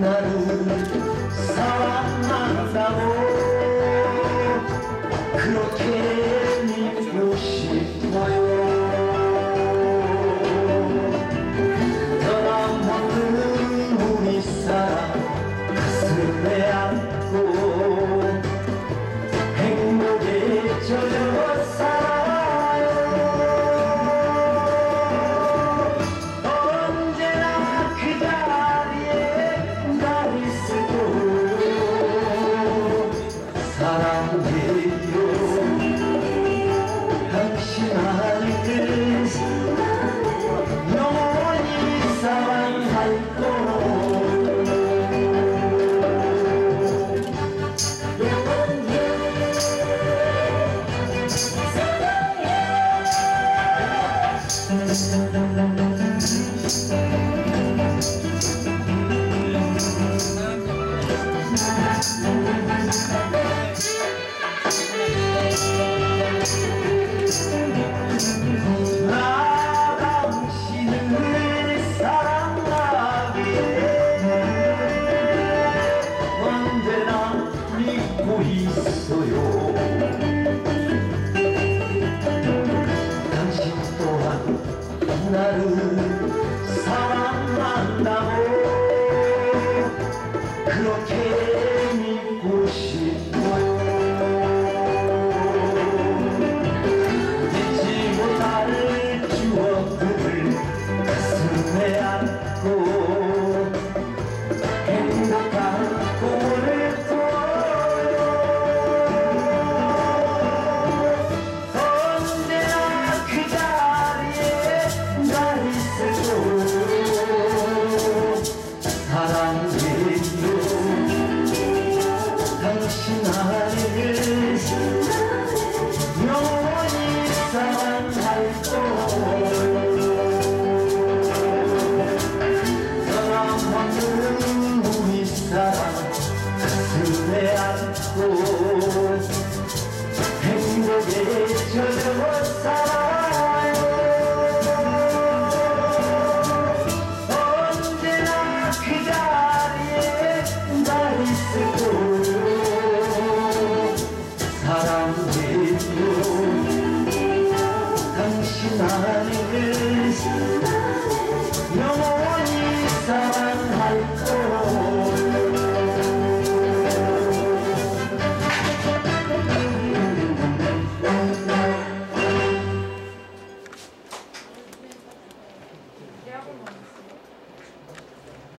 ordinário もいっそよ。関心とはなる。サラマンダも。黒系。No